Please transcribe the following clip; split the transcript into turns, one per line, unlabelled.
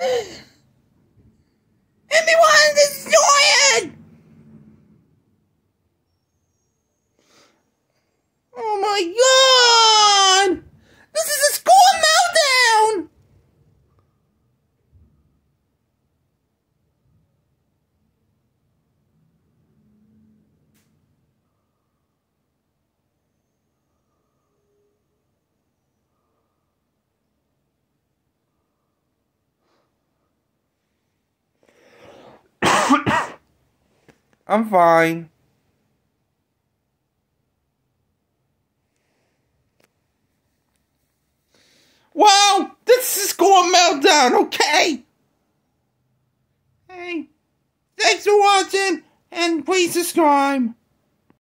Everyone destroyed! Oh my god! This is a school meltdown! I'm fine. Wow, this is going meltdown, okay? Hey, thanks for watching, and please subscribe.